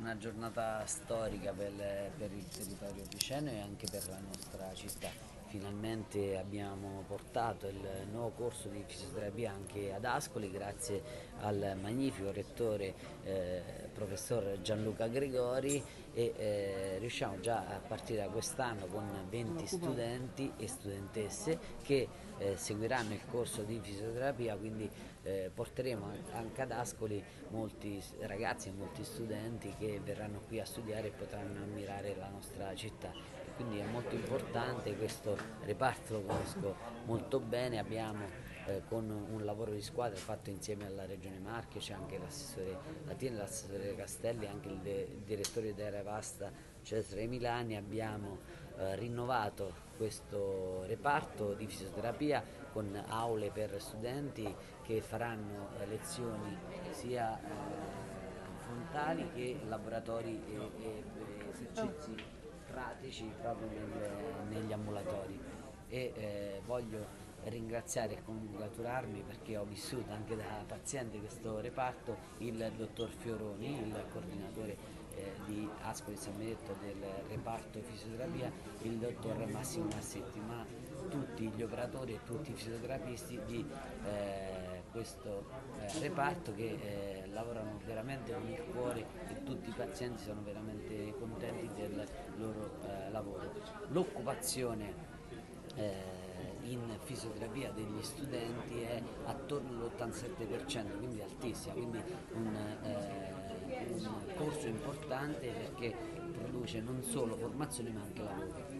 una giornata storica per, per il territorio piceno e anche per la nostra città finalmente abbiamo portato il nuovo corso di fisioterapia anche ad Ascoli grazie al magnifico rettore eh, professor Gianluca Gregori e eh, riusciamo già a partire da quest'anno con 20 studenti e studentesse che eh, seguiranno il corso di fisioterapia quindi eh, porteremo anche ad Ascoli molti ragazzi e molti studenti che verranno qui a studiare e potranno ammirare la nostra città quindi è molto importante questo reparto lo conosco molto bene, abbiamo eh, con un lavoro di squadra fatto insieme alla Regione Marche, c'è anche l'assessore Latino, l'assessore Castelli, anche il, de, il direttore d'Era Vasta Cesare Milani, abbiamo eh, rinnovato questo reparto di fisioterapia con aule per studenti che faranno eh, lezioni sia eh, frontali che laboratori e, e, pratici proprio nel, negli ambulatori e eh, voglio ringraziare e congratularmi perché ho vissuto anche da paziente questo reparto il dottor Fioroni, il coordinatore eh, di Ascoli San Benedetto del reparto fisioterapia, il dottor Massimo Massetti, ma tutti gli operatori e tutti i fisioterapisti di eh, questo eh, reparto che eh, lavorano veramente con il cuore e tutti i pazienti sono veramente contenti del loro. L'occupazione eh, in fisioterapia degli studenti è attorno all'87%, quindi altissima, quindi un, eh, un corso importante perché produce non solo formazione ma anche lavoro.